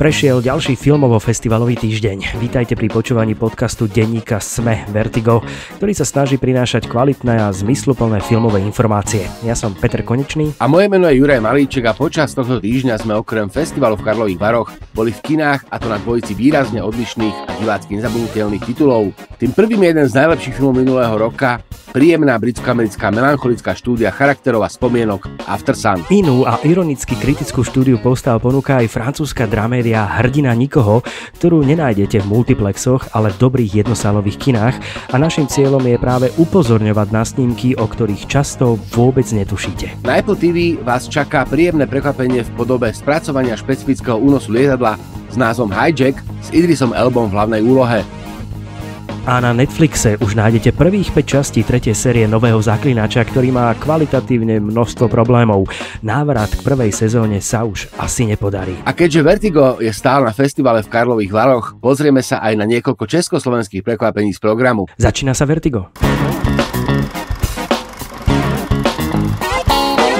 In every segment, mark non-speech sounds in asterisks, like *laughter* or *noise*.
Prešiel ďalší filmovo-festivalový týždeň. Vítajte pri počúvaní podcastu denníka Sme Vertigo, ktorý sa snaží prinášať kvalitné a zmysluplné filmové informácie. Ja som Peter Konečný. A moje meno je Juraj Malíček a počas tohto týždňa sme okrem festivalu v Karlových Varoch boli v kinách a to na dvojici výrazne odlišných a divácky nezabudnutelných titulov. Tým prvým je jeden z najlepších filmov minulého roka, príjemná britsko-americká melancholická štúdia charakterov a spomienok After Sun. Inú a ironicky kritickú štúdiu postav ponúka aj francúzska dramédia Hrdina nikoho, ktorú nenájdete v multiplexoch, ale v dobrých jednosálových kinách a našim cieľom je práve upozorňovať na snímky, o ktorých často vôbec netušíte. Na Apple TV vás čaká príjemné prekvapenie v podobe spracovania špecifického únosu lietadla s názvom Hijack s Idrisom Elbom v hlavnej úlohe a na Netflixe už nájdete prvých 5 častí tretej série nového zaklinača, ktorý má kvalitatívne množstvo problémov. Návrat k prvej sezóne sa už asi nepodarí. A keďže Vertigo je stále na festivale v Karlových Varoch, pozrieme sa aj na niekoľko československých prekvapení z programu. Začína sa Vertigo.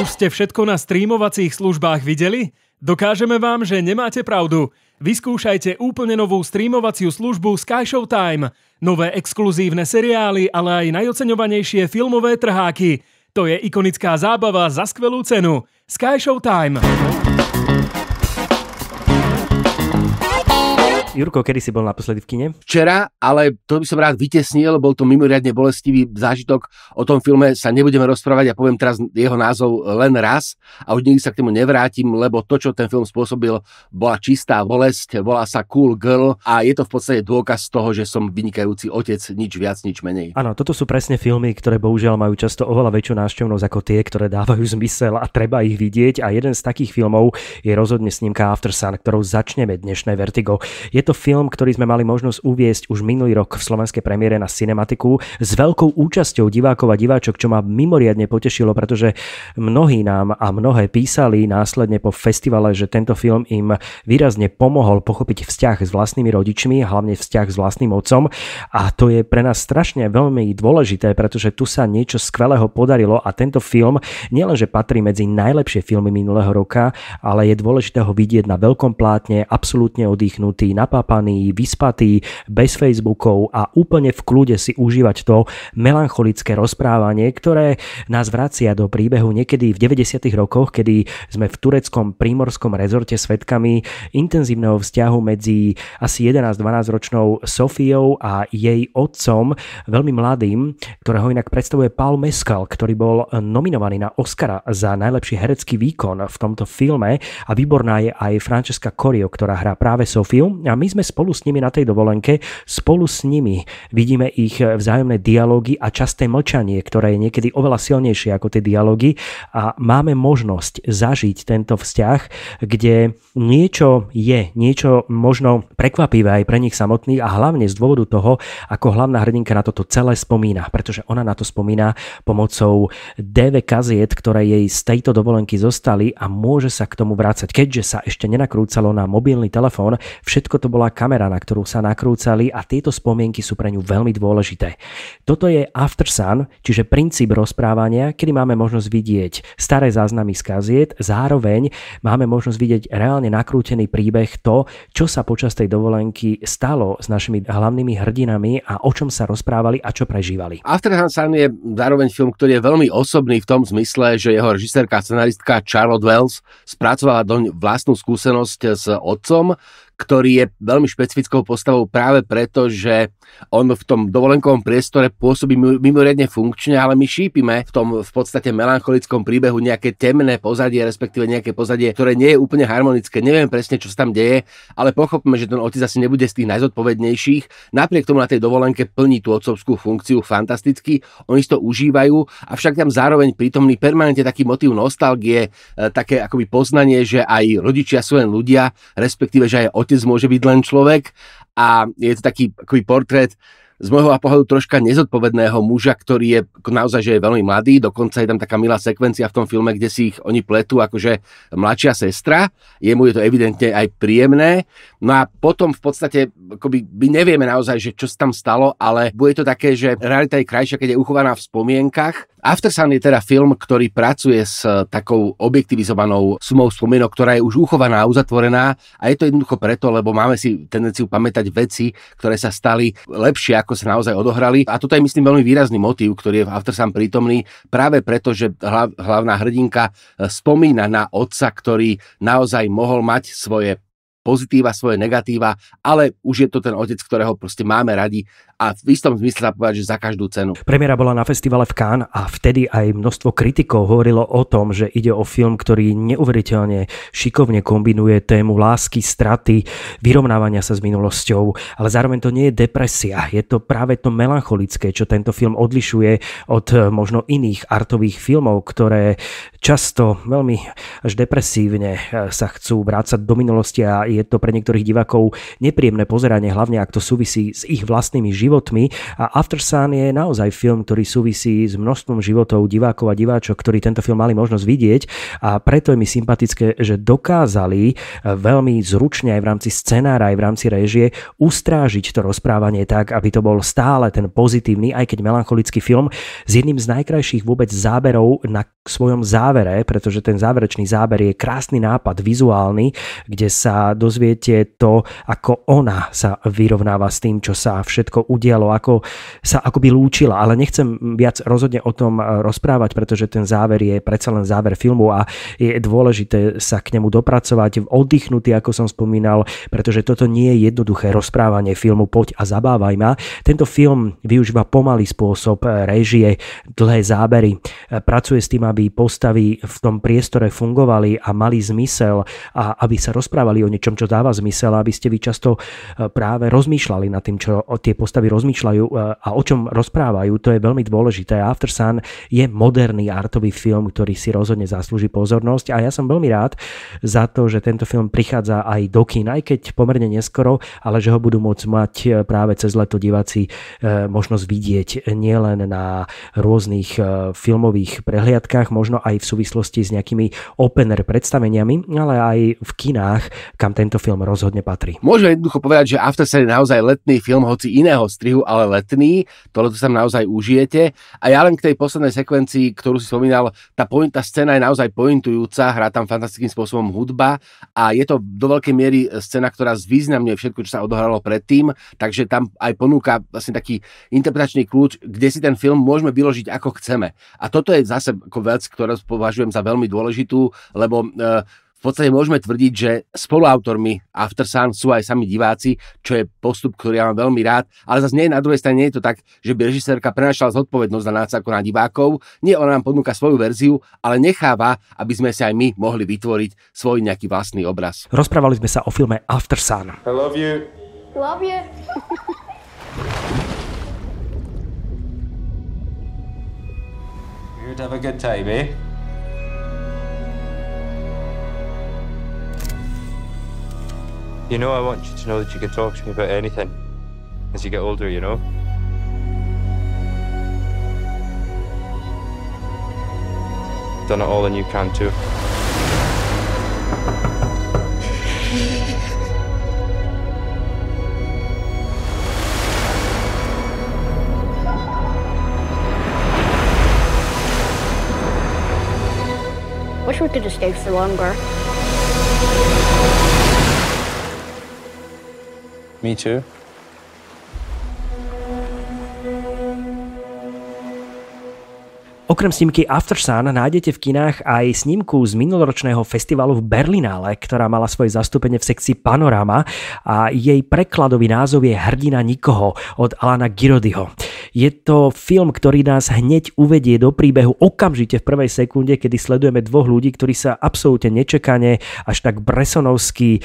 Už ste všetko na streamovacích službách videli? Dokážeme vám, že nemáte pravdu. Vyskúšajte úplne novú streamovaciu službu Sky Showtime. Nové exkluzívne seriály, ale aj najoceňovanejšie filmové trháky. To je ikonická zábava za skvelú cenu. Sky Showtime. Jurko, kedy si bol naposledy v kine? Včera, ale to by som rád vytesnil, bol to mimoriadne bolestivý zážitok. O tom filme sa nebudeme rozprávať a poviem teraz jeho názov len raz a už nikdy sa k tomu nevrátim, lebo to, čo ten film spôsobil, bola čistá bolesť, volá sa Cool Girl a je to v podstate dôkaz toho, že som vynikajúci otec, nič viac, nič menej. Áno, toto sú presne filmy, ktoré bohužiaľ majú často oveľa väčšiu návštevnosť ako tie, ktoré dávajú zmysel a treba ich vidieť a jeden z takých filmov je rozhodne snímka After Sun, ktorou začneme dnešné Vertigo. Je je to film, ktorý sme mali možnosť uviesť už minulý rok v slovenskej premiére na Cinematiku s veľkou účasťou divákov a diváčok, čo ma mimoriadne potešilo, pretože mnohí nám a mnohé písali následne po festivale, že tento film im výrazne pomohol pochopiť vzťah s vlastnými rodičmi, hlavne vzťah s vlastným otcom. A to je pre nás strašne veľmi dôležité, pretože tu sa niečo skvelého podarilo a tento film nielenže patrí medzi najlepšie filmy minulého roka, ale je dôležité ho vidieť na veľkom plátne, absolútne oddychnutý, na napápaný, vyspatý, bez Facebookov a úplne v kľude si užívať to melancholické rozprávanie, ktoré nás vracia do príbehu niekedy v 90. rokoch, kedy sme v tureckom prímorskom rezorte svetkami intenzívneho vzťahu medzi asi 11-12 ročnou Sofiou a jej otcom, veľmi mladým, ktorého inak predstavuje Paul Mescal, ktorý bol nominovaný na Oscara za najlepší herecký výkon v tomto filme a výborná je aj Francesca Corio, ktorá hrá práve Sofiu a my sme spolu s nimi na tej dovolenke, spolu s nimi vidíme ich vzájomné dialógy a časté mlčanie, ktoré je niekedy oveľa silnejšie ako tie dialógy a máme možnosť zažiť tento vzťah, kde niečo je, niečo možno prekvapivé aj pre nich samotných a hlavne z dôvodu toho, ako hlavná hrdinka na toto celé spomína, pretože ona na to spomína pomocou DV kaziet, ktoré jej z tejto dovolenky zostali a môže sa k tomu vrácať. Keďže sa ešte nenakrúcalo na mobilný telefón, všetko to bola kamera, na ktorú sa nakrúcali a tieto spomienky sú pre ňu veľmi dôležité. Toto je After Sun, čiže princíp rozprávania, kedy máme možnosť vidieť staré záznamy z kaziet, zároveň máme možnosť vidieť reálne nakrútený príbeh to, čo sa počas tej dovolenky stalo s našimi hlavnými hrdinami a o čom sa rozprávali a čo prežívali. After Sun je zároveň film, ktorý je veľmi osobný v tom zmysle, že jeho režisérka a scenaristka Charlotte Wells spracovala doň vlastnú skúsenosť s otcom, ktorý je veľmi špecifickou postavou práve preto, že on v tom dovolenkovom priestore pôsobí mimoriadne funkčne, ale my šípime v tom v podstate melancholickom príbehu nejaké temné pozadie, respektíve nejaké pozadie, ktoré nie je úplne harmonické. Neviem presne, čo sa tam deje, ale pochopíme, že ten otec asi nebude z tých najzodpovednejších. Napriek tomu na tej dovolenke plní tú otcovskú funkciu fantasticky, oni si to užívajú, avšak tam zároveň prítomný permanentne taký motív nostalgie, e, také akoby poznanie, že aj rodičia sú len ľudia, respektíve, že aj otec môže byť len človek a je to taký akoby portrét z môjho pohľadu troška nezodpovedného muža, ktorý je naozaj že je veľmi mladý, dokonca je tam taká milá sekvencia v tom filme, kde si ich oni pletú akože mladšia sestra, jemu je to evidentne aj príjemné, no a potom v podstate akoby my nevieme naozaj, že čo sa tam stalo, ale bude to také, že realita je krajšia, keď je uchovaná v spomienkach After Sun je teda film, ktorý pracuje s takou objektivizovanou sumou spomienok, ktorá je už uchovaná a uzatvorená a je to jednoducho preto, lebo máme si tendenciu pamätať veci, ktoré sa stali lepšie, ako sa naozaj odohrali. A toto je, myslím, veľmi výrazný motív, ktorý je v After Sun prítomný práve preto, že hlavná hrdinka spomína na otca, ktorý naozaj mohol mať svoje pozitíva, svoje negatíva, ale už je to ten otec, ktorého proste máme radi a v istom zmysle sa povedať, že za každú cenu. Premiéra bola na festivale v Cannes a vtedy aj množstvo kritikov hovorilo o tom, že ide o film, ktorý neuveriteľne šikovne kombinuje tému lásky, straty, vyrovnávania sa s minulosťou, ale zároveň to nie je depresia, je to práve to melancholické, čo tento film odlišuje od eh, možno iných artových filmov, ktoré často veľmi až depresívne eh, sa chcú vrácať do minulosti a je to pre niektorých divákov nepríjemné pozeranie, hlavne ak to súvisí s ich vlastnými životmi. A After Sun je naozaj film, ktorý súvisí s množstvom životov divákov a diváčok, ktorí tento film mali možnosť vidieť. A preto je mi sympatické, že dokázali eh, veľmi zručne aj v rámci scenára, aj v rámci režie ustrážiť to rozprávanie tak, aby to bol stále ten pozitívny, aj keď melancholický film s jedným z najkrajších vôbec záberov na svojom závere, pretože ten záverečný záber je krásny nápad, vizuálny, kde sa dozviete to, ako ona sa vyrovnáva s tým, čo sa všetko udialo ako sa akoby lúčila, ale nechcem viac rozhodne o tom eh, rozprávať, pretože ten záver je predsa len záver filmu a je dôležité sa k nemu dopracovať, oddychnutý, ako som spomínal, pretože toto nie je jednoduché rozprávanie filmu Poď a zabávaj ma. Tento film využíva pomalý spôsob eh, režie, dlhé zábery, eh, pracuje s tým, aby postavy v tom priestore fungovali a mali zmysel a aby sa rozprávali o niečom, čo dáva zmysel, aby ste vy často práve rozmýšľali nad tým, čo tie postavy rozmýšľajú e, a o čom rozprávajú, to je veľmi dôležité. After Sun je moderný artový film, ktorý si rozhodne zaslúži pozornosť a ja som veľmi rád za to, že tento film prichádza aj do kín, aj keď pomerne neskoro, ale že ho budú môcť mať e, práve cez leto diváci e, možnosť vidieť nielen na rôznych filmových prehliadkách, možno aj v súvislosti s nejakými open air predstaveniami, ale aj v kinách, kam tento film rozhodne patrí. Môžeme jednoducho povedať, že After Sun je naozaj letný film, hoci iného strihu, ale letný. Tohle sa naozaj užijete. A ja len k tej poslednej sekvencii, ktorú si spomínal, tá, point, tá scéna je naozaj pointujúca, hrá tam fantastickým spôsobom hudba a je to do veľkej miery scéna, ktorá zvýznamňuje všetko, čo sa odohralo predtým, takže tam aj ponúka vlastne taký interpretačný kľúč, kde si ten film môžeme vyložiť ako chceme. A toto je zase ako vec, ktorú považujem za veľmi dôležitú, lebo uh, v podstate môžeme tvrdiť, že spoluautormi After Sun sú aj sami diváci, čo je postup, ktorý ja mám veľmi rád, ale zase nie na druhej strane nie je to tak, že by režisérka prenašala zodpovednosť na nás ako na divákov. Nie, ona nám ponúka svoju verziu, ale necháva, aby sme si aj my mohli vytvoriť svoj nejaký vlastný obraz. Rozprávali sme sa o filme After Sun. I love you. Love you. You'd have a good time, eh? You know, I want you to know that you can talk to me about anything as you get older, you know? Done it all and you can too. Wish we could have stayed for longer. Me too. Okrem snímky After Sun nájdete v kinách aj snímku z minuloročného festivalu v Berlinále, ktorá mala svoje zastúpenie v sekcii Panorama a jej prekladový názov je Hrdina nikoho od Alana Girodyho. Je to film, ktorý nás hneď uvedie do príbehu okamžite v prvej sekunde, kedy sledujeme dvoch ľudí, ktorí sa absolútne nečakane až tak bresonovsky,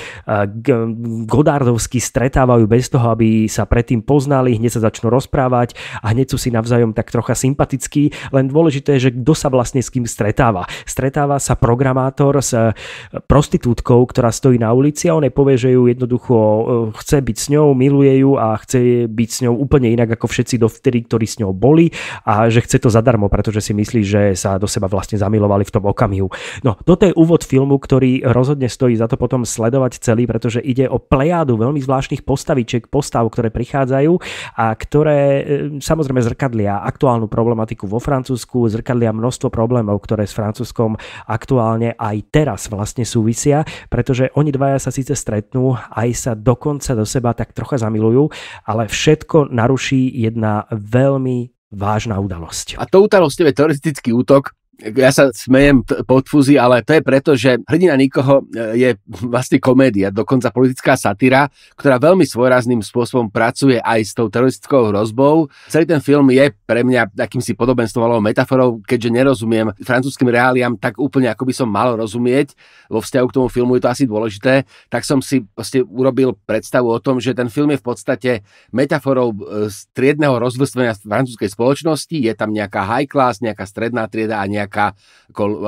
godardovsky stretávajú bez toho, aby sa predtým poznali, hneď sa začnú rozprávať a hneď sú si navzájom tak trocha sympatickí, len dôležité dôležité že kto sa vlastne s kým stretáva. Stretáva sa programátor s eh, prostitútkou, ktorá stojí na ulici a on jej povie, že ju jednoducho eh, chce byť s ňou, miluje ju a chce byť s ňou úplne inak ako všetci vtedy, ktorí s ňou boli a že chce to zadarmo, pretože si myslí, že sa do seba vlastne zamilovali v tom okamihu. No, toto je úvod filmu, ktorý rozhodne stojí za to potom sledovať celý, pretože ide o plejádu veľmi zvláštnych postavičiek, postav, ktoré prichádzajú a ktoré e, samozrejme zrkadlia aktuálnu problematiku vo Francúzsku, zrkadlia množstvo problémov, ktoré s Francúzskom aktuálne aj teraz vlastne súvisia, pretože oni dvaja sa síce stretnú, aj sa dokonca do seba tak trocha zamilujú, ale všetko naruší jedna veľmi vážna udalosť. A to udalosť je teroristický útok, ja sa smejem t- pod fúzi, ale to je preto, že hrdina nikoho e, je vlastne komédia, dokonca politická satíra, ktorá veľmi svojrazným spôsobom pracuje aj s tou teroristickou hrozbou. Celý ten film je pre mňa akýmsi podobenstvom alebo metaforou, keďže nerozumiem francúzským reáliám tak úplne, ako by som mal rozumieť. Vo vzťahu k tomu filmu, je to asi dôležité, tak som si vlastne urobil predstavu o tom, že ten film je v podstate metaforou e, striedného rozvrstvenia francúzskej spoločnosti, je tam nejaká high class, nejaká stredná trieda a nejaká nejaká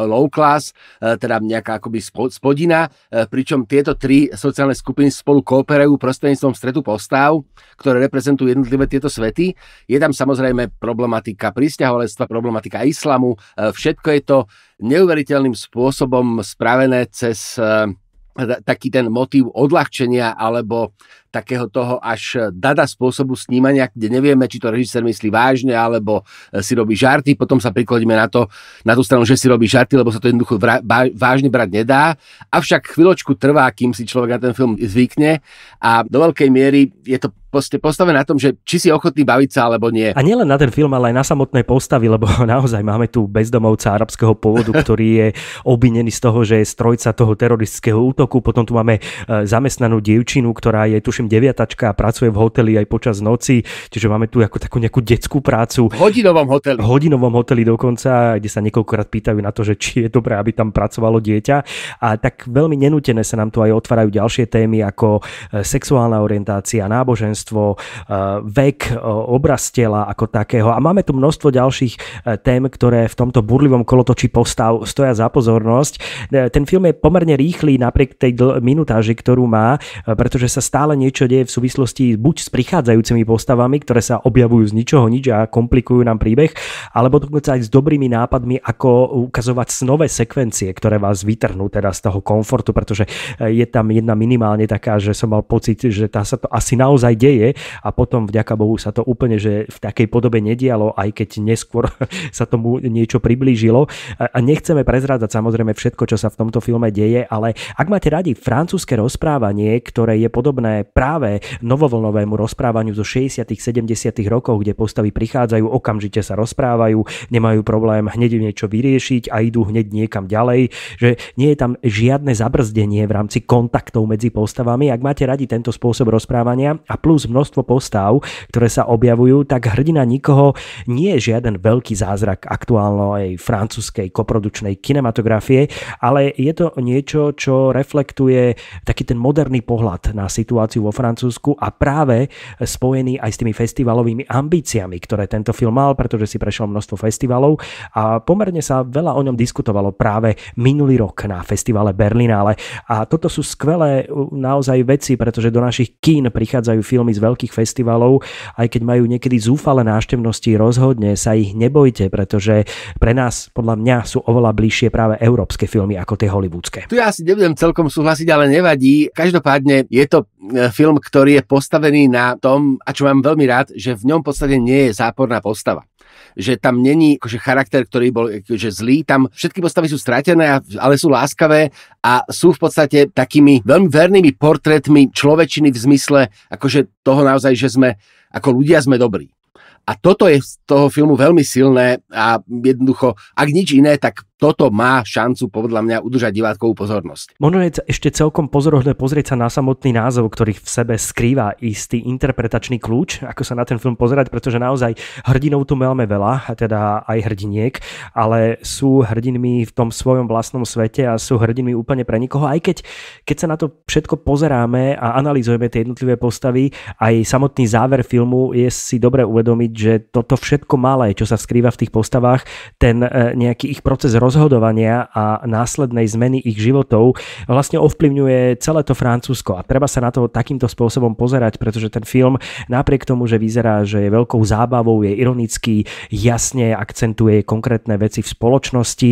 low class, e, teda nejaká akoby spodina, e, pričom tieto tri sociálne skupiny spolu kooperujú prostredníctvom stretu postav, ktoré reprezentujú jednotlivé tieto svety. Je tam samozrejme problematika pristahovalectva, problematika islamu, e, všetko je to neuveriteľným spôsobom spravené cez taký ten motív odľahčenia alebo takého toho až dada spôsobu snímania, kde nevieme, či to režisér myslí vážne, alebo e, si robí žarty, potom sa prikloníme na, to, na tú stranu, že si robí žarty, lebo sa to jednoducho vra, vážne brať nedá. Avšak chvíľočku trvá, kým si človek na ten film zvykne a do veľkej miery je to postavené na tom, že či si ochotný baviť sa alebo nie. A nielen na ten film, ale aj na samotné postavy, lebo *laughs* naozaj máme tu bezdomovca arabského pôvodu, *laughs* ktorý je obvinený z toho, že je strojca toho teroristického útoku. Potom tu máme e, zamestnanú dievčinu, ktorá je tuším deviatačka a pracuje v hoteli aj počas noci, čiže máme tu ako takú nejakú detskú prácu. V hodinovom hoteli. V hodinovom hoteli dokonca, kde sa niekoľkokrát pýtajú na to, že či je dobré, aby tam pracovalo dieťa. A tak veľmi nenútené sa nám tu aj otvárajú ďalšie témy ako e, sexuálna orientácia, náboženstvo, e, vek, e, obraz tela ako takého. A máme tu množstvo ďalších tém, ktoré v tomto burlivom kolotočí postav stoja za pozornosť. Ten film je pomerne rýchly napriek tej minutáži, ktorú má, pretože sa stále nie niečo deje v súvislosti buď s prichádzajúcimi postavami, ktoré sa objavujú z ničoho nič a komplikujú nám príbeh, alebo dokonca aj s dobrými nápadmi, ako ukazovať snové sekvencie, ktoré vás vytrhnú teda z toho komfortu, pretože e, je tam jedna minimálne taká, že som mal pocit, že tá sa to asi naozaj deje a potom vďaka Bohu sa to úplne, že v takej podobe nedialo, aj keď neskôr *laughs* sa tomu niečo priblížilo. A nechceme prezrádzať samozrejme všetko, čo sa v tomto filme deje, ale ak máte radi francúzske rozprávanie, ktoré je podobné práve novovlnovému rozprávaniu zo 60 70 rokov, kde postavy prichádzajú, okamžite sa rozprávajú, nemajú problém hneď niečo vyriešiť a idú hneď niekam ďalej, že nie je tam žiadne zabrzdenie v rámci kontaktov medzi postavami. Ak máte radi tento spôsob rozprávania a plus množstvo postav, ktoré sa objavujú, tak hrdina nikoho nie je žiaden veľký zázrak aktuálnej francúzskej koprodučnej kinematografie, ale je to niečo, čo reflektuje taký ten moderný pohľad na situáciu vo Francúzsku a práve spojený aj s tými festivalovými ambíciami, ktoré tento film mal, pretože si prešiel množstvo festivalov a pomerne sa veľa o ňom diskutovalo práve minulý rok na festivale Berlinále. A toto sú skvelé naozaj veci, pretože do našich kín prichádzajú filmy z veľkých festivalov, aj keď majú niekedy zúfale náštevnosti, rozhodne sa ich nebojte, pretože pre nás, podľa mňa, sú oveľa bližšie práve európske filmy ako tie hollywoodske. Tu ja asi nebudem celkom súhlasiť, ale nevadí. Každopádne je to film, ktorý je postavený na tom, a čo mám veľmi rád, že v ňom v podstate nie je záporná postava že tam není akože charakter, ktorý bol akože zlý, tam všetky postavy sú stratené, ale sú láskavé a sú v podstate takými veľmi vernými portrétmi človečiny v zmysle akože toho naozaj, že sme ako ľudia sme dobrí. A toto je z toho filmu veľmi silné a jednoducho, ak nič iné, tak toto má šancu podľa mňa udržať divákovú pozornosť. Možno je ešte celkom pozorovné pozrieť sa na samotný názov, ktorý v sebe skrýva istý interpretačný kľúč, ako sa na ten film pozerať, pretože naozaj hrdinov tu máme veľa, teda aj hrdiniek, ale sú hrdinmi v tom svojom vlastnom svete a sú hrdinmi úplne pre nikoho, aj keď, keď sa na to všetko pozeráme a analýzujeme tie jednotlivé postavy, aj samotný záver filmu je si dobre uvedomiť, že toto všetko malé, čo sa skrýva v tých postavách, ten e, nejaký ich proces rozhodovania a následnej zmeny ich životov vlastne ovplyvňuje celé to Francúzsko. A treba sa na to takýmto spôsobom pozerať, pretože ten film napriek tomu, že vyzerá, že je veľkou zábavou, je ironický, jasne akcentuje konkrétne veci v spoločnosti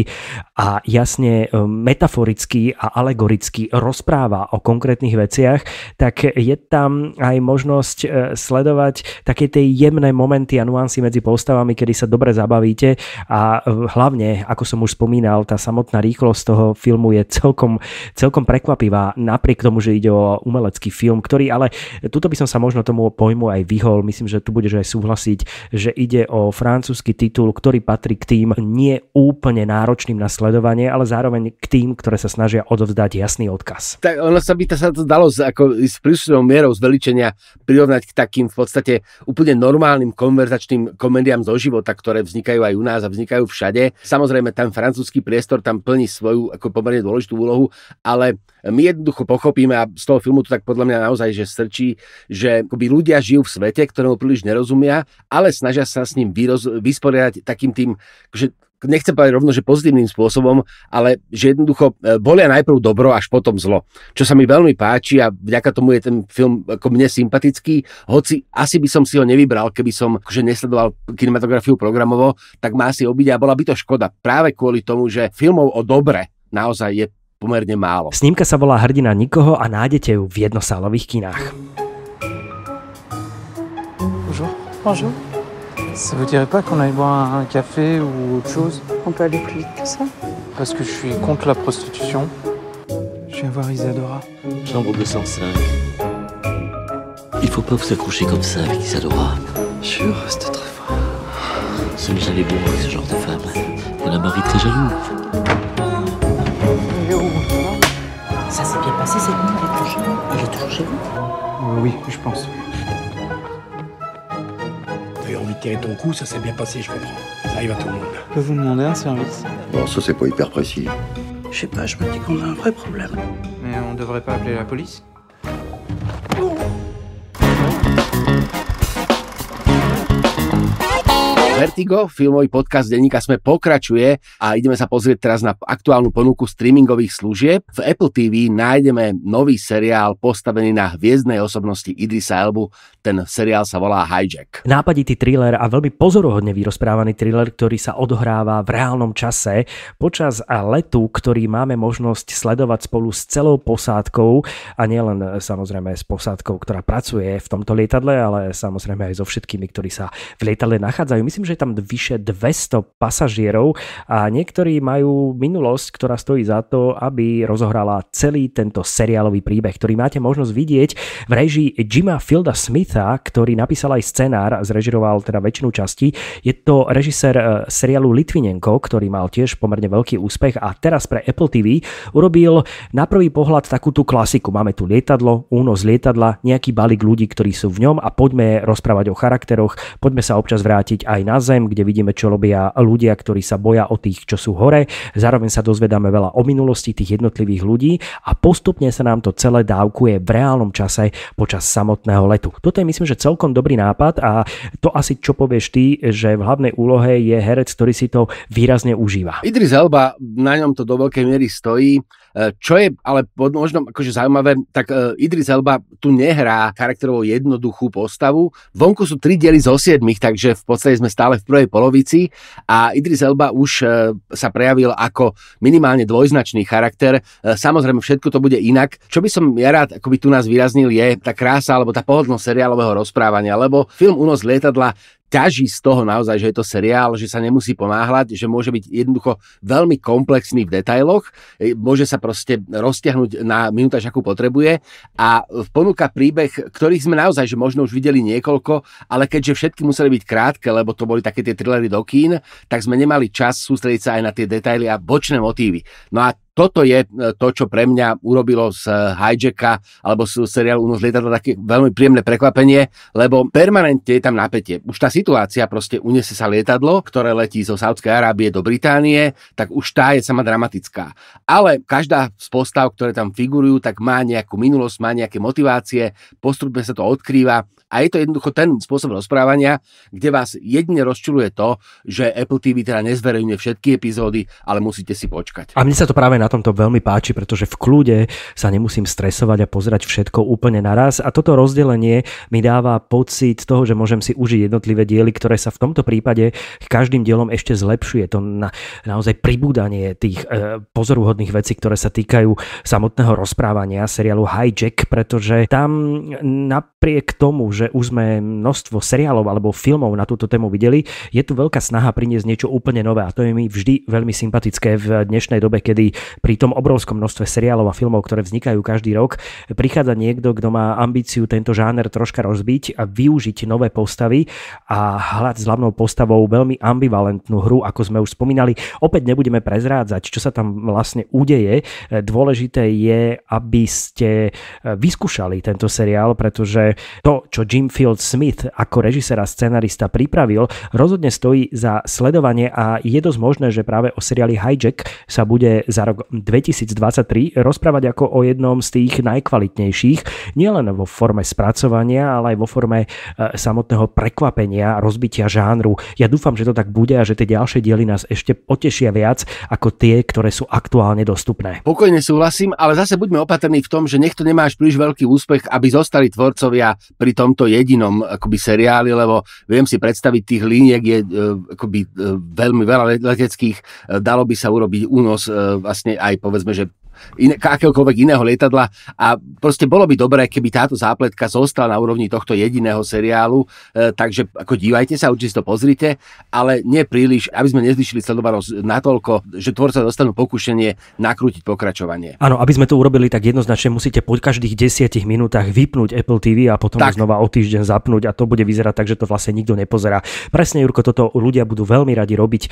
a jasne e, metaforicky a alegoricky rozpráva o konkrétnych veciach, tak je tam aj možnosť e, sledovať také tie jemné momenty a nuancy medzi postavami, kedy sa dobre zabavíte a e, hlavne, ako som už spomínal, tá samotná rýchlosť toho filmu je celkom, celkom prekvapivá, napriek tomu, že ide o umelecký film, ktorý ale, tuto by som sa možno tomu pojmu aj vyhol, myslím, že tu budeš aj súhlasiť, že ide o francúzsky titul, ktorý patrí k tým nie úplne náročným na sledovanie, ale zároveň k tým, ktoré sa snažia odovzdať jasný odkaz. Tak ono sa by to, sa to dalo z, ako, s príslušnou mierou zveličenia prirovnať k takým v podstate úplne normálnym konverzačným komédiám zo života, ktoré vznikajú aj u nás a vznikajú všade. Samozrejme, tam francúzsky priestor tam plní svoju ako pomerne dôležitú úlohu, ale my jednoducho pochopíme a z toho filmu to tak podľa mňa naozaj, že strčí, že akoby ľudia žijú v svete, ktorému príliš nerozumia, ale snažia sa s ním vyroz, vysporiadať takým tým, že nechcem povedať rovno, že pozitívnym spôsobom, ale že jednoducho e, bolia najprv dobro, až potom zlo. Čo sa mi veľmi páči a vďaka tomu je ten film ako mne sympatický, hoci asi by som si ho nevybral, keby som akože nesledoval kinematografiu programovo, tak má si obiť a bola by to škoda práve kvôli tomu, že filmov o dobre naozaj je pomerne málo. Snímka sa volá Hrdina nikoho a nájdete ju v jednosálových kinách. Bonjour. Bonjour. Ça vous dirait pas qu'on aille boire un café ou autre chose On peut aller plus vite que ça Parce que je suis contre la prostitution. Je viens voir Isadora. Chambre 205. Il faut pas vous accrocher comme ça avec Isadora. Je reste très fort. Seul j'allais bon avec ce genre de femme. Il y en a mari très jaloux. Ça s'est bien passé cette nuit, il est toujours, il est toujours chez vous? Euh, oui, je pense. T'avais envie de tirer ton coup, ça s'est bien passé, je comprends. Ça arrive à tout le monde. Je peux vous demander un service? Bon, ça c'est pas hyper précis. Je sais pas, je me dis qu'on a un vrai problème. Mais on devrait pas appeler la police? Vertigo, filmový podcast denníka Sme pokračuje a ideme sa pozrieť teraz na aktuálnu ponuku streamingových služieb. V Apple TV nájdeme nový seriál postavený na hviezdnej osobnosti Idrisa Elbu. Ten seriál sa volá Hijack. Nápaditý thriller a veľmi pozoruhodne vyrozprávaný thriller, ktorý sa odohráva v reálnom čase počas letu, ktorý máme možnosť sledovať spolu s celou posádkou a nielen samozrejme s posádkou, ktorá pracuje v tomto lietadle, ale samozrejme aj so všetkými, ktorí sa v lietadle nachádzajú. Myslím, že je tam vyše 200 pasažierov a niektorí majú minulosť, ktorá stojí za to, aby rozohrala celý tento seriálový príbeh, ktorý máte možnosť vidieť v režii Jima Filda Smitha, ktorý napísal aj scenár, zrežiroval teda väčšinu častí. Je to režisér eh, seriálu Litvinenko, ktorý mal tiež pomerne veľký úspech a teraz pre Apple TV urobil na prvý pohľad takú tú klasiku. Máme tu lietadlo, únos lietadla, nejaký balík ľudí, ktorí sú v ňom a poďme rozprávať o charakteroch, poďme sa občas vrátiť aj na na zem, kde vidíme, čo robia ľudia, ktorí sa boja o tých, čo sú hore. Zároveň sa dozvedáme veľa o minulosti tých jednotlivých ľudí a postupne sa nám to celé dávkuje v reálnom čase počas samotného letu. Toto je myslím, že celkom dobrý nápad a to asi čo povieš ty, že v hlavnej úlohe je herec, ktorý si to výrazne užíva. Idris Elba, na ňom to do veľkej miery stojí. E, čo je ale možno akože zaujímavé, tak e, Idris Elba tu nehrá charakterovo jednoduchú postavu. Vonku sú tri diely zo siedmých, takže v podstate sme stále v prvej polovici a Idris Elba už e, sa prejavil ako minimálne dvojznačný charakter. Samozrejme, všetko to bude inak. Čo by som ja rád akoby tu nás vyraznil je tá krása alebo tá pohodlnosť seriálového rozprávania, lebo film Unos lietadla ťaží z toho naozaj, že je to seriál, že sa nemusí ponáhľať, že môže byť jednoducho veľmi komplexný v detailoch, e, môže sa proste roztiahnuť na minútaž, akú potrebuje a ponúka príbeh, ktorých sme naozaj, že možno už videli niekoľko, ale keďže všetky museli byť krátke, lebo to boli také tie trillery do kín, tak sme nemali čas sústrediť sa aj na tie detaily a bočné motívy. No a toto je to, čo pre mňa urobilo z Hijacka alebo z seriálu Unož lietadla také veľmi príjemné prekvapenie, lebo permanentne je tam napätie. Už tá situácia, proste uniesie sa lietadlo, ktoré letí zo Saudskej Arábie do Británie, tak už tá je sama dramatická. Ale každá z postav, ktoré tam figurujú, tak má nejakú minulosť, má nejaké motivácie, postupne sa to odkrýva a je to jednoducho ten spôsob rozprávania, kde vás jedine rozčuluje to, že Apple TV teda nezverejňuje všetky epizódy, ale musíte si počkať. A mne sa to práve na tomto veľmi páči, pretože v kľude sa nemusím stresovať a pozerať všetko úplne naraz. A toto rozdelenie mi dáva pocit toho, že môžem si užiť jednotlivé diely, ktoré sa v tomto prípade každým dielom ešte zlepšuje. To na, naozaj pribúdanie tých e, pozoruhodných vecí, ktoré sa týkajú samotného rozprávania seriálu Hijack, pretože tam napriek tomu, že už sme množstvo seriálov alebo filmov na túto tému videli, je tu veľká snaha priniesť niečo úplne nové a to je mi vždy veľmi sympatické v dnešnej dobe, kedy pri tom obrovskom množstve seriálov a filmov, ktoré vznikajú každý rok, prichádza niekto, kto má ambíciu tento žáner troška rozbiť a využiť nové postavy a hľad s hlavnou postavou veľmi ambivalentnú hru, ako sme už spomínali. Opäť nebudeme prezrádzať, čo sa tam vlastne udeje. Dôležité je, aby ste vyskúšali tento seriál, pretože to, čo Jim Field Smith ako režisér a scenarista pripravil, rozhodne stojí za sledovanie a je dosť možné, že práve o seriáli Hijack sa bude za rok 2023 rozprávať ako o jednom z tých najkvalitnejších, nielen vo forme spracovania, ale aj vo forme e, samotného prekvapenia, rozbitia žánru. Ja dúfam, že to tak bude a že tie ďalšie diely nás ešte potešia viac ako tie, ktoré sú aktuálne dostupné. Pokojne súhlasím, ale zase buďme opatrní v tom, že nech to nemá príliš veľký úspech, aby zostali tvorcovia pri tom tomto jedinom akoby seriáli, lebo viem si predstaviť tých líniek je e, akoby e, veľmi veľa leteckých, e, dalo by sa urobiť únos vlastne aj povedzme, že iné, akéhokoľvek iného lietadla a proste bolo by dobré, keby táto zápletka zostala na úrovni tohto jediného seriálu, e, takže ako dívajte sa, určite si to pozrite, ale nie príliš, aby sme nezvyšili sledovanosť natoľko, že tvorca dostanú pokušenie nakrútiť pokračovanie. Áno, aby sme to urobili, tak jednoznačne musíte po každých desiatich minútach vypnúť Apple TV a potom tak. znova o týždeň zapnúť a to bude vyzerať tak, že to vlastne nikto nepozerá. Presne, Jurko, toto ľudia budú veľmi radi robiť, e,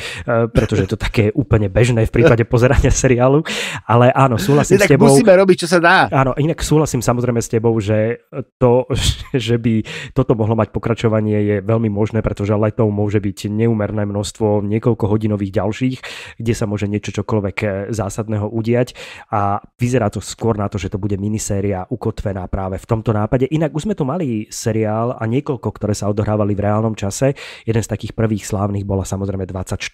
pretože je to také úplne bežné v prípade pozerania seriálu, ale áno, áno, súhlasím s tebou. musíme robiť, čo sa dá. Áno, inak súhlasím samozrejme s tebou, že to, *laughs* že by toto mohlo mať pokračovanie je veľmi možné, pretože letov môže byť neúmerné množstvo niekoľko hodinových ďalších, kde sa môže niečo čokoľvek eh, zásadného udiať a vyzerá to skôr na to, že to bude miniséria ukotvená práve v tomto nápade. Inak už sme tu mali seriál a niekoľko, ktoré sa odohrávali v reálnom čase. Jeden z takých prvých slávnych bola samozrejme 24,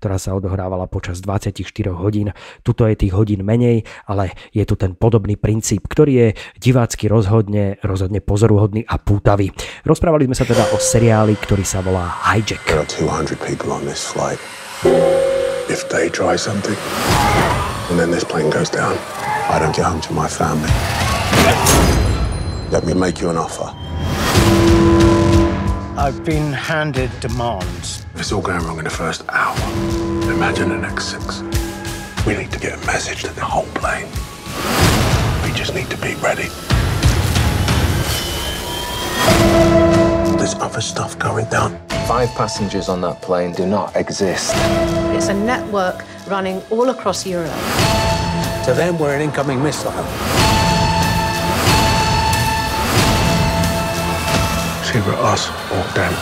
ktorá sa odohrávala počas 24 hodín. Tuto je tých hodín menej menej, ale je tu ten podobný princíp, ktorý je divácky rozhodne, rozhodne pozoruhodný a pútavý. Rozprávali sme sa teda o seriáli, ktorý sa volá Hijack. There are 200 people on this flight. If they try something, and then this plane goes down, I don't get home to my family. Let me make you an offer. I've been handed demands. If it's all going wrong in the first hour, imagine the next six. We need to get a message to the whole plane. We just need to be ready. There's other stuff going down. Five passengers on that plane do not exist. It's a network running all across Europe. To them, we're an incoming missile. It's either us or them.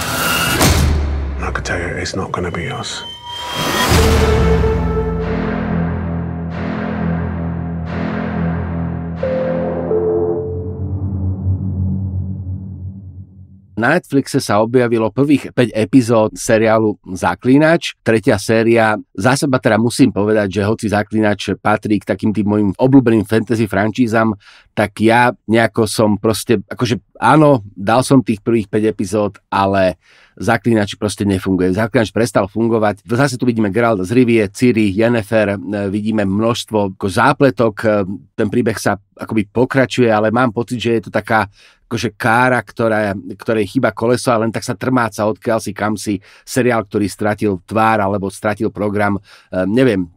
And I can tell you, it's not going to be us. Na Netflixe sa objavilo prvých 5 epizód seriálu Zaklínač. Tretia séria, za seba teda musím povedať, že hoci Zaklínač patrí k takým tým mojim obľúbeným fantasy frančízam, tak ja nejako som proste, akože áno, dal som tých prvých 5 epizód, ale Zaklínač proste nefunguje. Zaklínač prestal fungovať. Zase tu vidíme Geralda z Rivie, Ciri, Jennifer, vidíme množstvo zápletok, ten príbeh sa akoby pokračuje, ale mám pocit, že je to taká akože kára, ktorá, ktorej chyba koleso a len tak sa trmáca odkiaľ si kam si seriál, ktorý stratil tvár alebo stratil program. E, neviem,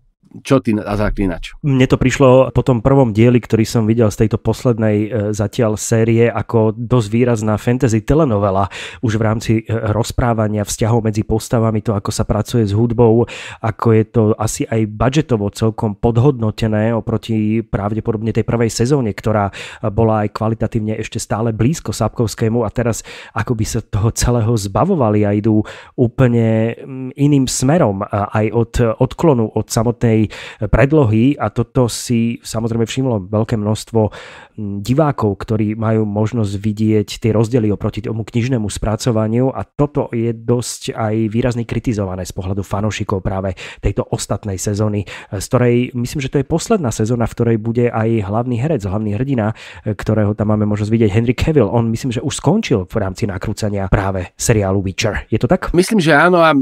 čo ty a zaklínač? Mne to prišlo po tom prvom dieli, ktorý som videl z tejto poslednej e, zatiaľ série, ako dosť výrazná fantasy telenovela, už v rámci e, rozprávania vzťahov medzi postavami, to ako sa pracuje s hudbou, ako je to asi aj budžetovo celkom podhodnotené oproti pravdepodobne tej prvej sezóne, ktorá bola aj kvalitatívne ešte stále blízko Sapkovskému a teraz ako by sa toho celého zbavovali a idú úplne mm, iným smerom aj od odklonu od samotnej predlohy a toto si samozrejme všimlo veľké množstvo divákov, ktorí majú možnosť vidieť tie rozdiely oproti tomu knižnému spracovaniu a toto je dosť aj výrazne kritizované z pohľadu fanúšikov práve tejto ostatnej sezóny, z ktorej myslím, že to je posledná sezóna, v ktorej bude aj hlavný herec, hlavný hrdina, ktorého tam máme možnosť vidieť, Henry Cavill. On myslím, že už skončil v rámci nakrúcania práve seriálu Witcher. Je to tak? Myslím, že áno a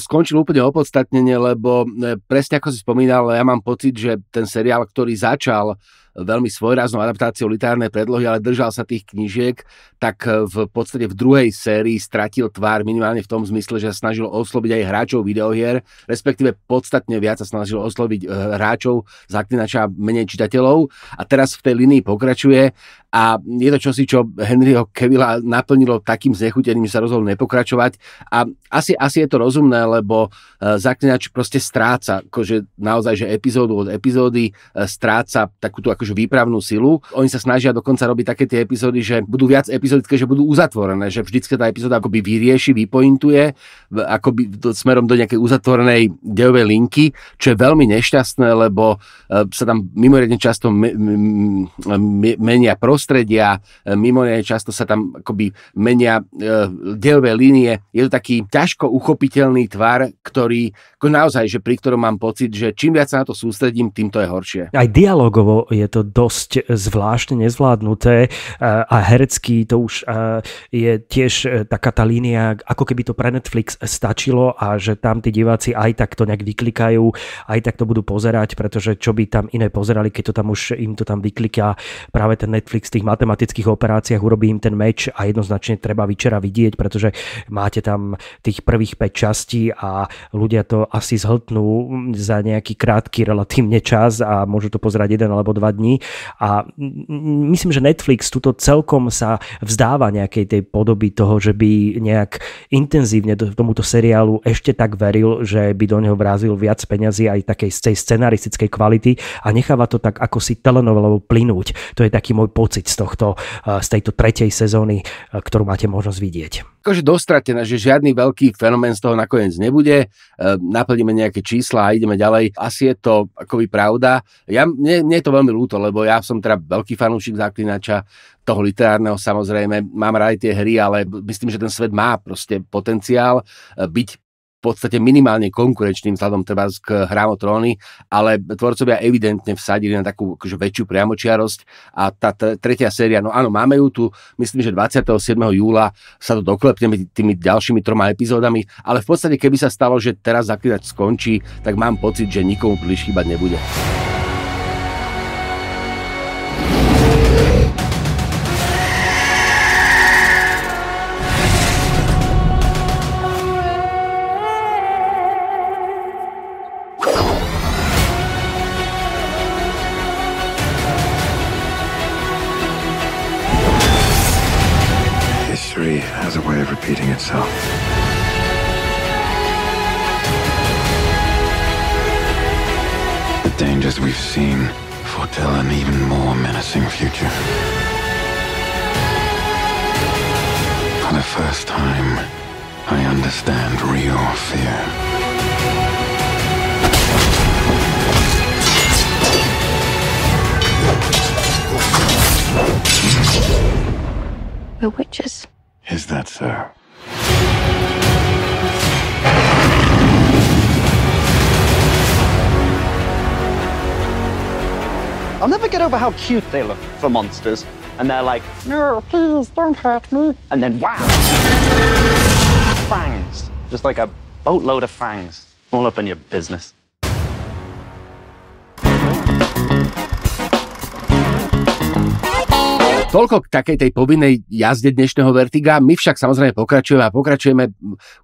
skončil úplne opodstatnenie, lebo e, presne ako si spomínal, ja mám pocit, že ten seriál, ktorý začal veľmi svojráznou adaptáciou literárnej predlohy, ale držal sa tých knížiek, tak e, v podstate v druhej sérii stratil tvár minimálne v tom zmysle, že sa snažil osloviť aj hráčov videohier, respektíve podstatne viac sa snažil osloviť e, hráčov z Aklinača menej čitateľov. A teraz v tej linii pokračuje a je to čosi, čo Henryho Kevilla naplnilo takým znechutením, že sa rozhodol nepokračovať a asi, asi je to rozumné, lebo uh, Zaklinač proste stráca, akože naozaj, že epizódu od epizódy uh, stráca takúto akože výpravnú silu. Oni sa snažia dokonca robiť také tie epizódy, že budú viac epizódické, že budú uzatvorené, že vždycky tá epizóda akoby vyrieši, vypointuje, akoby smerom do nejakej uzatvorenej dejovej linky, čo je veľmi nešťastné, lebo uh, sa tam mimoriadne často me, me, menia proste prostredia, e, mimoriadne často sa tam akoby menia e, dejové línie. Je to taký ťažko uchopiteľný tvar, ktorý ako naozaj, že pri ktorom mám pocit, že čím viac sa na to sústredím, tým to je horšie. Aj dialogovo je to dosť zvláštne nezvládnuté e, a herecký to už je tiež taká tá línia, ako keby to pre Netflix stačilo a že tam tí diváci aj tak to nejak vyklikajú, aj tak to budú pozerať, pretože čo by tam iné pozerali, keď to tam už im to tam vykliká práve ten Netflix tých matematických operáciách urobí im ten meč a jednoznačne treba večera vidieť, pretože máte tam tých prvých 5 častí a ľudia to asi zhltnú za nejaký krátky relatívne čas a môžu to pozerať jeden alebo dva dní a myslím, že Netflix tuto celkom sa vzdáva nejakej tej podoby toho, že by nejak intenzívne tomuto seriálu ešte tak veril, že by do neho vrázil viac peňazí aj takej z tej scenaristickej kvality a necháva to tak ako si telenovelovo plynúť. To je taký môj pocit pocit z, tohto, z tejto tretej sezóny, ktorú máte možnosť vidieť? Akože dostratené, že žiadny veľký fenomén z toho nakoniec nebude, naplníme nejaké čísla a ideme ďalej. Asi je to akoby pravda. Ja, mne, mne je to veľmi ľúto, lebo ja som teda veľký fanúšik zaklinača, toho literárneho samozrejme, mám rád tie hry, ale myslím, že ten svet má proste potenciál byť podstate minimálne konkurenčným vzhľadom teda k hrám o tróny, ale tvorcovia evidentne vsadili na takú akože väčšiu priamočiarosť a tá tretia séria, no áno, máme ju tu, myslím, že 27. júla sa to doklepne tými ďalšími troma epizódami, ale v podstate keby sa stalo, že teraz zaklinač skončí, tak mám pocit, že nikomu príliš chýbať nebude. Repeating itself. The dangers we've seen foretell an even more menacing future. For the first time, I understand real fear. We're witches. Is that sir? I'll never get over how cute they look for monsters. And they're like, no, please, don't hurt me. And then, wow! Fangs. Just like a boatload of fangs. All up in your business. Toľko k takej tej povinnej jazde dnešného Vertiga. My však samozrejme pokračujeme a pokračujeme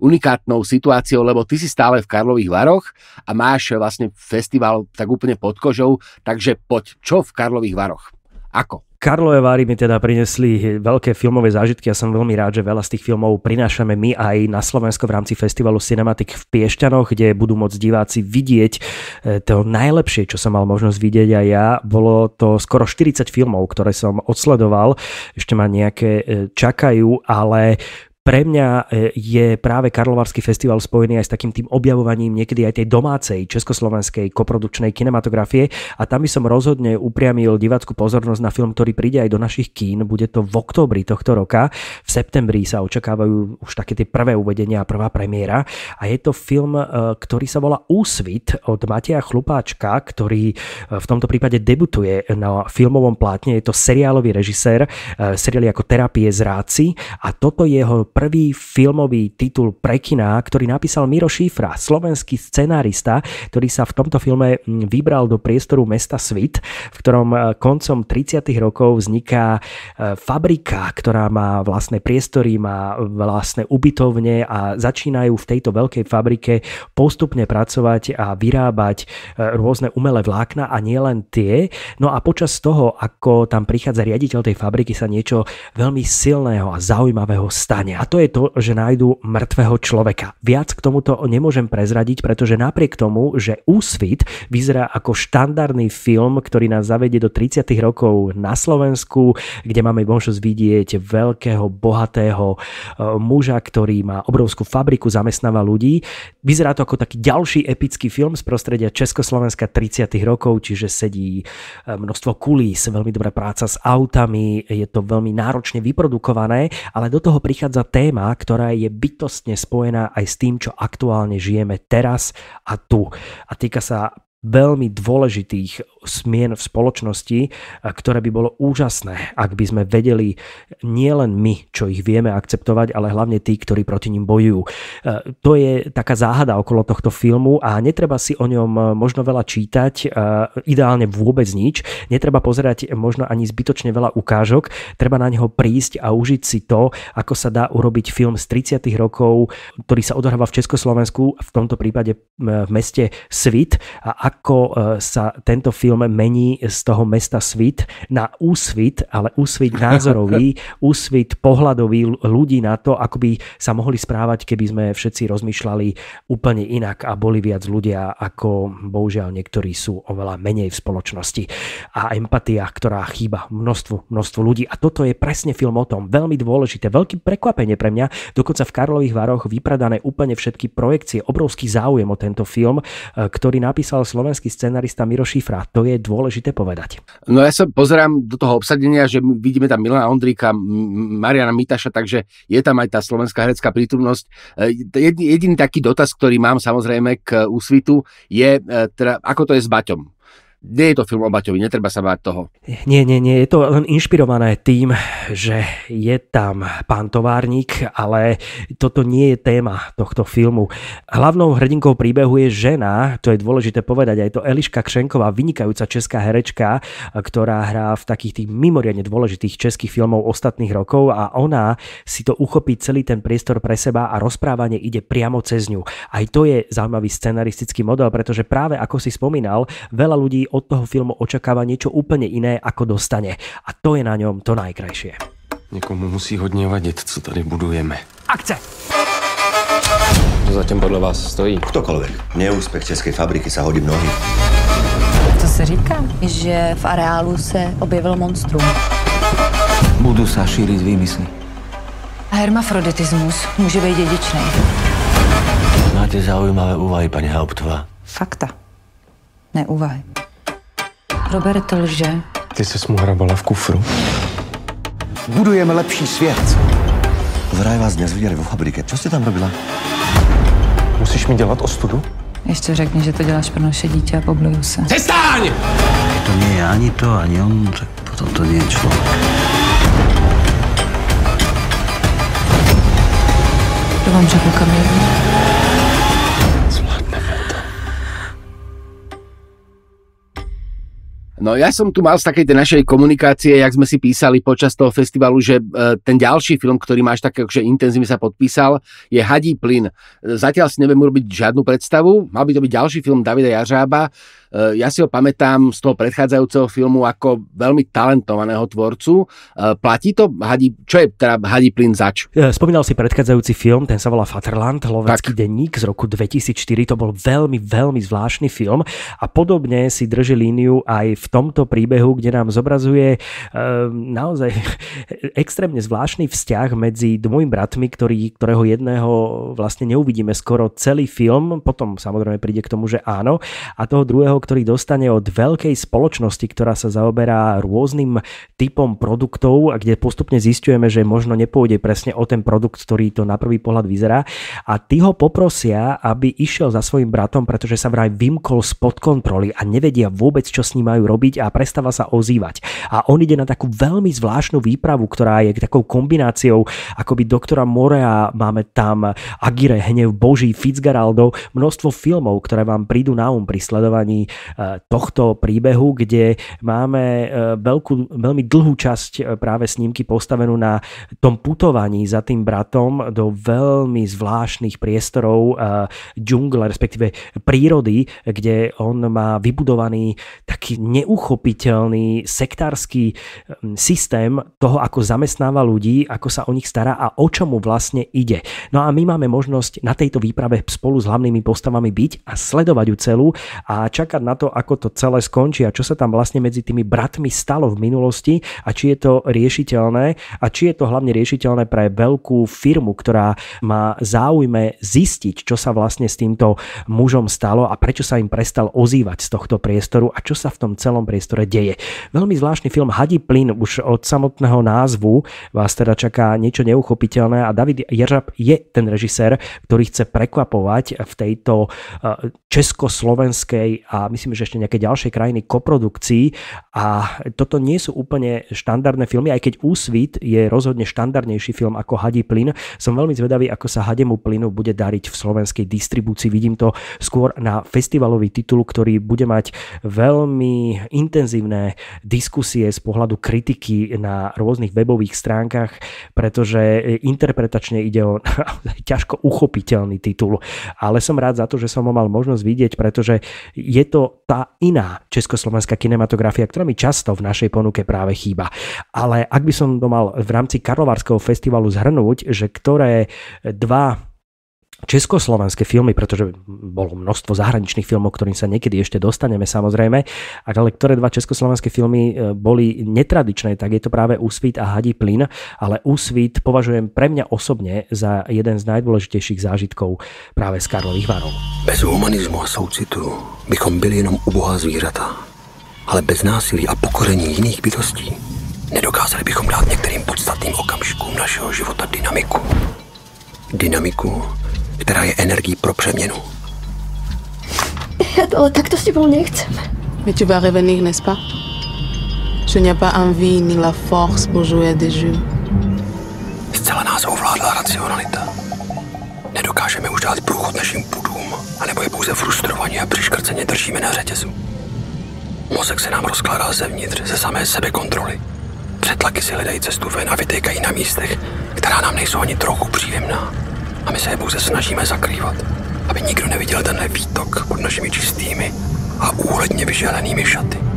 unikátnou situáciou, lebo ty si stále v Karlových Varoch a máš vlastne festival tak úplne pod kožou, takže poď, čo v Karlových Varoch? Ako? Karlové Vary mi teda prinesli veľké filmové zážitky a som veľmi rád, že veľa z tých filmov prinášame my aj na Slovensko v rámci festivalu Cinematic v Piešťanoch, kde budú môcť diváci vidieť e, to najlepšie, čo som mal možnosť vidieť aj ja. Bolo to skoro 40 filmov, ktoré som odsledoval. Ešte ma nejaké e, čakajú, ale pre mňa e, je práve Karlovarský festival spojený aj s takým tým objavovaním niekedy aj tej domácej československej koprodukčnej kinematografie a tam by som rozhodne upriamil divácku pozornosť na film, ktorý príde aj do našich kín. Bude to v októbri tohto roka. V septembri sa očakávajú už také tie prvé uvedenia a prvá premiéra a je to film, e, ktorý sa volá Úsvit od Mateja Chlupáčka, ktorý e, v tomto prípade debutuje na filmovom plátne. Je to seriálový režisér, seriály ako Terapie z ráci a toto je jeho prvý filmový titul pre kina, ktorý napísal Miro Šífra, slovenský scenárista, ktorý sa v tomto filme mm, vybral do priestoru mesta Svit, v ktorom e, koncom 30. rokov vzniká e, fabrika, ktorá má vlastné priestory, má vlastné ubytovne a začínajú v tejto veľkej fabrike postupne pracovať a vyrábať e, rôzne umelé vlákna a nielen tie. No a počas toho, ako tam prichádza riaditeľ tej fabriky, sa niečo veľmi silného a zaujímavého stane. A to je to, že nájdú mŕtvého človeka. Viac k tomuto nemôžem prezradiť, pretože napriek tomu, že Úsvit vyzerá ako štandardný film, ktorý nás zavedie do 30. rokov na Slovensku, kde máme možnosť vidieť veľkého, bohatého e, muža, ktorý má obrovskú fabriku, zamestnáva ľudí. Vyzerá to ako taký ďalší epický film z prostredia Československa 30. rokov, čiže sedí e, množstvo kulís, veľmi dobrá práca s autami, je to veľmi náročne vyprodukované, ale do toho prichádza téma, ktorá je bytostne spojená aj s tým, čo aktuálne žijeme teraz a tu. A týka sa veľmi dôležitých smien v spoločnosti, ktoré by bolo úžasné, ak by sme vedeli nielen my, čo ich vieme akceptovať, ale hlavne tí, ktorí proti ním bojujú. To je taká záhada okolo tohto filmu a netreba si o ňom možno veľa čítať, ideálne vôbec nič, netreba pozerať možno ani zbytočne veľa ukážok, treba na neho prísť a užiť si to, ako sa dá urobiť film z 30. rokov, ktorý sa odohráva v Československu, v tomto prípade v meste Svit a ako e, sa tento film mení z toho mesta Svit na úsvit, ale úsvit *laughs* názorový, úsvit pohľadový ľudí na to, ako by sa mohli správať, keby sme všetci rozmýšľali úplne inak a boli viac ľudia, ako bohužiaľ niektorí sú oveľa menej v spoločnosti. A empatia, ktorá chýba množstvu, množstvu ľudí. A toto je presne film o tom. Veľmi dôležité, veľké prekvapenie pre mňa. Dokonca v Karlových Varoch vypredané úplne všetky projekcie, obrovský záujem o tento film, e, ktorý napísal slovenský scenarista Miro Šifra. To je dôležité povedať. No ja sa pozerám do toho obsadenia, že vidíme tam Milana Ondríka, Mariana Mitaša, takže je tam aj tá slovenská herecká prítomnosť. E, jediný taký dotaz, ktorý mám samozrejme k úsvitu, je, e, teda, ako to je s Baťom nie je to film o Baťovi, netreba sa báť toho. Nie, nie, nie, je to len inšpirované tým, že je tam pán továrnik, ale toto nie je téma tohto filmu. Hlavnou hrdinkou príbehu je žena, to je dôležité povedať, aj to Eliška Kšenková, vynikajúca česká herečka, ktorá hrá v takých tých mimoriadne dôležitých českých filmov ostatných rokov a ona si to uchopí celý ten priestor pre seba a rozprávanie ide priamo cez ňu. Aj to je zaujímavý scenaristický model, pretože práve ako si spomínal, veľa ľudí od toho filmu očakáva niečo úplne iné, ako dostane. A to je na ňom to najkrajšie. Někomu musí hodně vadit, co tady budujeme. Akce! Co zatím podle vás stojí? Ktokoľvek. Neúspech českej fabriky sa hodí mnohým. Co se říká? Že v areálu se objevil monstrum. Budú sa šíriť výmysly. Hermafroditismus může být dědičný. Máte zaujímavé úvahy, pani Hauptová. Fakta. Ne úvahy. Robert lže. Ty se mu hrabala v kufru. Budujeme lepší svět. Vraj vás dnes viděli vo fabrike. Čo ste tam robila? Musíš mi dělat ostudu? Ještě řekni, že to děláš pro naše dítě a pobluju se. Přestaň! To nie je ani to, ani on, tak potom to nie je človek. To vám řekl Kamil. No ja som tu mal z takej tej našej komunikácie, jak sme si písali počas toho festivalu, že e, ten ďalší film, ktorý máš tak, že intenzívne sa podpísal, je Hadí plyn. Zatiaľ si neviem urobiť žiadnu predstavu. Mal by to byť ďalší film Davida Jařába. E, ja si ho pamätám z toho predchádzajúceho filmu ako veľmi talentovaného tvorcu. E, platí to? Hadí, čo je teda Hadí plyn zač? Spomínal si predchádzajúci film, ten sa volá Faterland, lovecký denník z roku 2004. To bol veľmi, veľmi zvláštny film a podobne si drží líniu aj v tomto príbehu, kde nám zobrazuje naozaj *laughs* extrémne zvláštny vzťah medzi dvomi bratmi, ktorý, ktorého jedného vlastne neuvidíme skoro celý film, potom samozrejme príde k tomu, že áno, a toho druhého, ktorý dostane od veľkej spoločnosti, ktorá sa zaoberá rôznym typom produktov kde postupne zistujeme, že možno nepôjde presne o ten produkt, ktorý to na prvý pohľad vyzerá a tí ho poprosia, aby išiel za svojim bratom, pretože sa vraj vymkol spod kontroly a nevedia vôbec, čo s ním majú robiť a prestáva sa ozývať. A on ide na takú veľmi zvláštnu výpravu, ktorá je takou kombináciou akoby doktora Morea, máme tam Agire, Hnev Boží, Fitzgeraldov, množstvo filmov, ktoré vám prídu na um pri sledovaní tohto príbehu, kde máme e, veľkú, veľmi dlhú časť e, práve snímky postavenú na tom putovaní za tým bratom do veľmi zvláštnych priestorov džungle, respektíve prírody, kde on má vybudovaný taký ne neuchopiteľný sektársky hm, systém toho, ako zamestnáva ľudí, ako sa o nich stará a o čomu vlastne ide. No a my máme možnosť na tejto výprave spolu s hlavnými postavami byť a sledovať ju celú a čakať na to, ako to celé skončí a čo sa tam vlastne medzi tými bratmi stalo v minulosti a či je to riešiteľné a či je to hlavne riešiteľné pre veľkú firmu, ktorá má záujme zistiť, čo sa vlastne s týmto mužom stalo a prečo sa im prestal ozývať z tohto priestoru a čo sa v tom celom priestore deje. Veľmi zvláštny film Hadí plyn už od samotného názvu vás teda čaká niečo neuchopiteľné a David Jeržab je ten režisér, ktorý chce prekvapovať v tejto eh, československej a myslím, že ešte nejaké ďalšej krajiny koprodukcii a toto nie sú úplne štandardné filmy, aj keď Úsvit je rozhodne štandardnejší film ako Hadí plyn. Som veľmi zvedavý, ako sa Hademu plynu bude dariť v slovenskej distribúcii. Vidím to skôr na festivalový titul, ktorý bude mať veľmi intenzívne diskusie z pohľadu kritiky na rôznych webových stránkach, pretože interpretačne ide o *laughs* ťažko uchopiteľný titul. Ale som rád za to, že som ho mal možnosť vidieť, pretože je to tá iná československá kinematografia, ktorá mi často v našej ponuke práve chýba. Ale ak by som to mal v rámci Karlovarského festivalu zhrnúť, že ktoré dva československé filmy, pretože bolo množstvo zahraničných filmov, ktorým sa niekedy ešte dostaneme samozrejme, ale ktoré dva československé filmy e, boli netradičné, tak je to práve Úsvit a Hadí plyn, ale Úsvit považujem pre mňa osobne za jeden z najdôležitejších zážitkov práve z Karlových Varov. Bez humanizmu a soucitu bychom byli jenom ubohá zvířata, ale bez násilí a pokorení jiných bytostí nedokázali bychom dát některým podstatným okamžikům našeho života dynamiku. Dynamiku, která je energií pro přeměnu. *laughs* Ja to ale takto s tebou nechcem. Mais tu vas revenir, n'est-ce pas Je n'ai pas envie ni la force pour jouer des jeux. Zcela nás ovládla racionalita. Nedokážeme už dát průchod našim pudům, anebo je pouze frustrovaně a přiškrceně držíme na řetězu. Mozek se nám rozkládá zevnitř, ze samé sebe kontroly. Přetlaky si hledají cestu ven a vytékají na místech, která nám nejsou ani trochu příjemná a my se je pouze snažíme zakrývat, aby nikdo neviděl tenhle výtok pod našimi čistými a úhledně vyželenými šaty.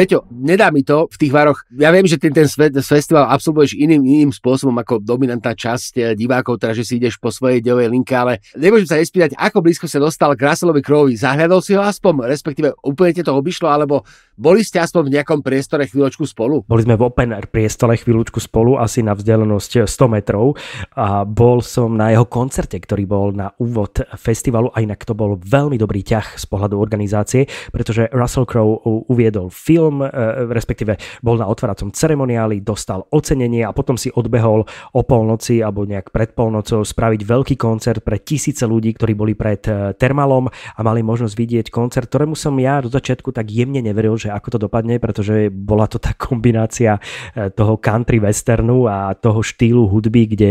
Peťo, nedá mi to v tých varoch. Ja viem, že ty ten festival absolvuješ iným, iným spôsobom ako dominantná časť eh, divákov, teda že si ideš po svojej dejovej linke, ale nemôžem sa nespýtať, ako blízko sa dostal k Russellovi Crowe. Zahľadol si ho aspoň, respektíve úplne to obišlo, alebo boli ste aspoň v nejakom priestore chvíľočku spolu? Boli sme v open air priestore chvíľočku spolu, asi na vzdialenosť 100 metrov a bol som na jeho koncerte, ktorý bol na úvod festivalu a inak to bol veľmi dobrý ťah z pohľadu organizácie, pretože Russell Crowe uviedol film, celkom, respektíve bol na otváracom ceremoniáli, dostal ocenenie a potom si odbehol o polnoci alebo nejak pred polnocou spraviť veľký koncert pre tisíce ľudí, ktorí boli pred Termalom a mali možnosť vidieť koncert, ktorému som ja do začiatku tak jemne neveril, že ako to dopadne, pretože bola to tá *laughs* kombinácia toho country westernu a toho štýlu hudby, kde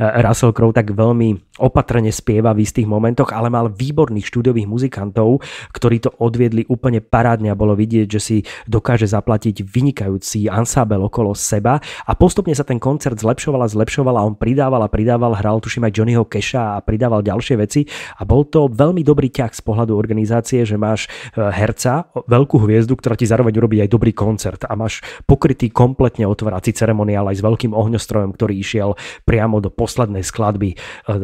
Russell Crowe tak veľmi opatrne spieva v istých momentoch, ale mal výborných štúdiových muzikantov, ktorí to odviedli úplne parádne a bolo vidieť, že si dokáže zaplatiť vynikajúci ansábel okolo seba. A postupne sa ten koncert zlepšoval a zlepšoval a on pridával a pridával, hral tuším aj Johnnyho Keša a pridával ďalšie veci. A bol to veľmi dobrý ťah z pohľadu organizácie, že máš e, herca, veľkú hviezdu, ktorá ti zároveň urobí aj dobrý koncert a máš pokrytý kompletne otvárací ceremoniál aj s veľkým ohňostrojom, ktorý išiel priamo do poslednej skladby e,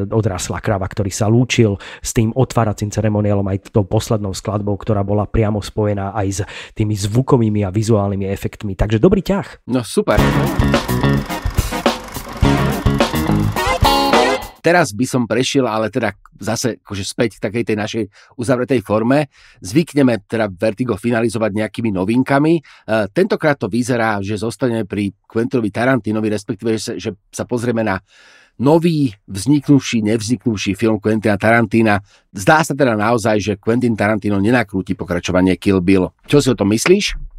od Rasla Krava, ktorý sa lúčil s tým otváracím ceremoniálom aj tou poslednou skladbou, ktorá bola priamo spojená aj s tými zvukovými a vizuálnymi efektmi. Takže dobrý ťah. No super. Teraz by som prešiel, ale teda zase akože späť k takej tej našej uzavretej forme. Zvykneme teda Vertigo finalizovať nejakými novinkami. E, tentokrát to vyzerá, že zostaneme pri Quentonovi Tarantinovi, respektíve, že sa, že sa pozrieme na nový, vzniknúší, nevzniknúší film Quentina Tarantina. Zdá sa teda naozaj, že Quentin Tarantino nenakrúti pokračovanie Kill Bill. Čo si o tom myslíš?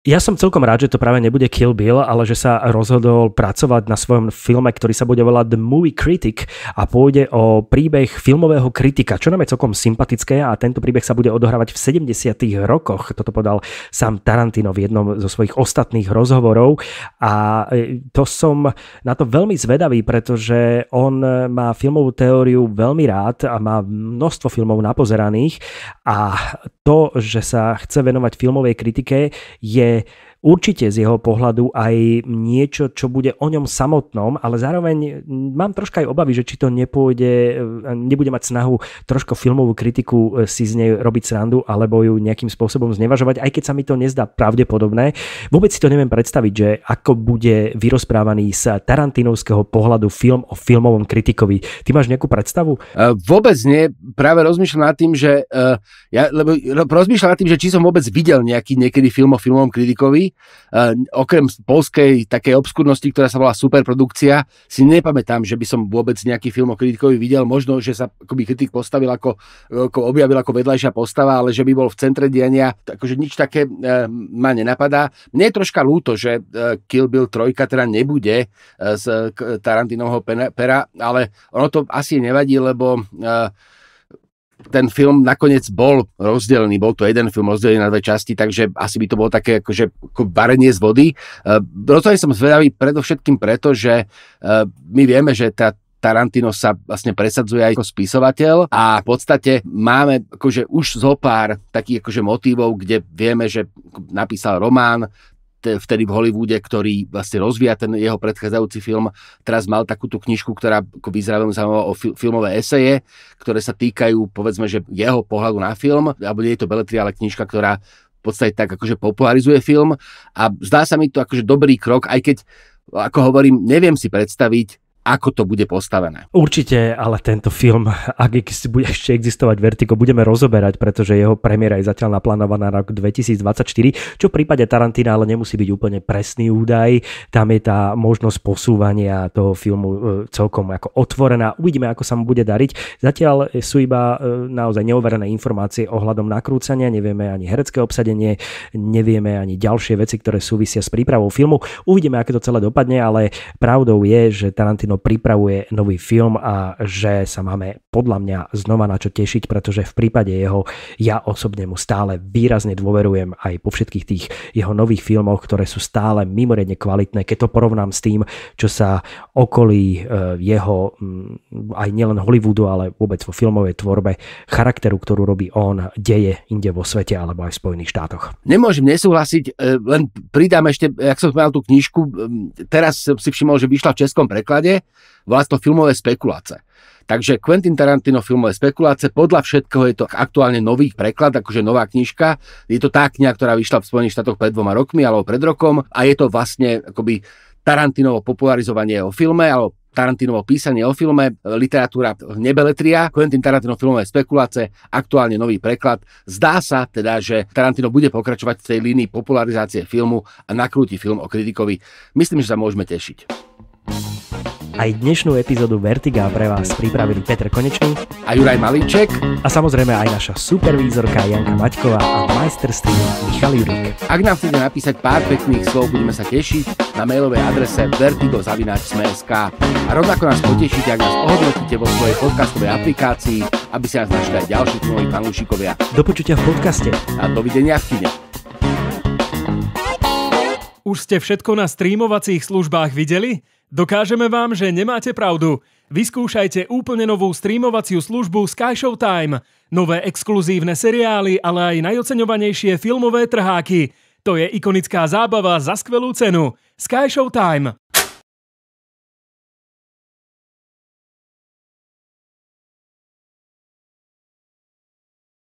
Ja som celkom rád, že to práve nebude Kill Bill, ale že sa rozhodol pracovať na svojom filme, ktorý sa bude volať The Movie Critic a pôjde o príbeh filmového kritika, čo nám je celkom sympatické a tento príbeh sa bude odohrávať v 70. rokoch. Toto podal sám Tarantino v jednom zo svojich ostatných rozhovorov a e, to som na to veľmi zvedavý, pretože on má filmovú teóriu veľmi rád a má množstvo filmov napozeraných a to, že sa chce venovať filmovej kritike je eh, určite z jeho pohľadu aj niečo, čo bude o ňom samotnom, ale zároveň mám troška aj obavy, že či to nepôjde, nebude mať snahu trošku filmovú kritiku e, si z nej robiť srandu alebo ju nejakým spôsobom znevažovať, aj keď sa mi to nezdá pravdepodobné. Vôbec si to neviem predstaviť, že ako bude vyrozprávaný z Tarantinovského pohľadu film o filmovom kritikovi. Ty máš nejakú predstavu? Uh, vôbec nie. Práve rozmýšľam nad tým, že ja, lebo rozmýšľam nad tým, že či som vôbec videl nejaký niekedy film o filmovom kritikovi Uh, okrem polskej takej obskurnosti, ktorá sa volá Superprodukcia, si nepamätám, že by som vôbec nejaký film o kritikovi videl. Možno, že sa akoby kritik postavil ako, ako objavil ako vedľajšia postava, ale že by bol v centre diania, akože nič také uh, ma nenapadá. Mne je troška ľúto, že uh, Kill Bill 3 teda nebude uh, z Tarantinovho pera, ale ono to asi nevadí, lebo uh, ten film nakoniec bol rozdelený, bol to jeden film rozdelený na dve časti, takže asi by to bolo také akože ako varenie z vody. Uh, rozhodne som zvedavý predovšetkým preto, že uh, my vieme, že tá Tarantino sa vlastne presadzuje aj ako spisovateľ a v podstate máme akože už zo pár takých akože motívov, kde vieme, že napísal román, vtedy v Hollywoode, ktorý vlastne rozvíja ten jeho predchádzajúci film. Teraz mal takúto knižku, ktorá ako vyzerá veľmi zaujímavé o filmové eseje, ktoré sa týkajú, povedzme, že jeho pohľadu na film, alebo nie je to beletria, ale knižka, ktorá v podstate tak akože popularizuje film a zdá sa mi to akože dobrý krok, aj keď ako hovorím, neviem si predstaviť ako to bude postavené. Určite, ale tento film, *laughs* ak bude ešte existovať Vertigo, budeme rozoberať, pretože jeho premiéra je zatiaľ naplánovaná na rok 2024, čo v prípade Tarantina ale nemusí byť úplne presný údaj. Tam je tá možnosť posúvania toho filmu e, celkom ako otvorená. Uvidíme, ako sa mu bude dariť. Zatiaľ sú iba e, naozaj neoverené informácie ohľadom nakrúcania, nevieme ani herecké obsadenie, nevieme ani ďalšie veci, ktoré súvisia s prípravou filmu. Uvidíme, ako to celé dopadne, ale pravdou je, že Tarantino pripravuje nový film a že sa máme podľa mňa znova na čo tešiť, pretože v prípade jeho ja osobne mu stále výrazne dôverujem aj po všetkých tých jeho nových filmoch, ktoré sú stále mimoriadne kvalitné, keď to porovnám s tým, čo sa okolí e, jeho mm, aj nielen Hollywoodu, ale vôbec vo filmovej tvorbe charakteru, ktorú robí on, deje inde vo svete alebo aj v Spojených štátoch. Nemôžem nesúhlasiť, e, len pridám ešte, ak som mal tú knižku, teraz som si všimol, že vyšla v českom preklade volá to filmové spekuláce. Takže Quentin Tarantino filmové spekuláce, podľa všetkého je to aktuálne nový preklad, akože nová knižka. Je to tá kniha, ktorá vyšla v Spojených štátoch pred dvoma rokmi alebo pred rokom a je to vlastne akoby Tarantinovo popularizovanie o filme, alebo Tarantinovo písanie o filme, literatúra nebeletria, Quentin Tarantino filmové spekulácie, aktuálne nový preklad. Zdá sa teda, že Tarantino bude pokračovať v tej línii popularizácie filmu a nakrúti film o kritikovi. Myslím, že sa môžeme tešiť. Aj dnešnú epizódu Vertiga pre vás pripravili Peter Konečný a Juraj Malíček a samozrejme aj naša supervízorka Janka Maťková a majster streamu Michal Jurik. Ak nám chcete napísať pár pekných slov, budeme sa tešiť na mailovej adrese vertigo.sme.sk a rovnako nás potešíte, ak nás ohodnotíte vo svojej podcastovej aplikácii, aby sa nás našli aj ďalší filmoví fanúšikovia. Do počutia v podcaste a dovidenia v kine. Už ste všetko na streamovacích službách videli? Dokážeme vám, že nemáte pravdu. Vyskúšajte úplne novú streamovaciu službu Sky Showtime. Nové exkluzívne seriály, ale aj najoceňovanejšie filmové trháky. To je ikonická zábava za skvelú cenu. Sky Showtime.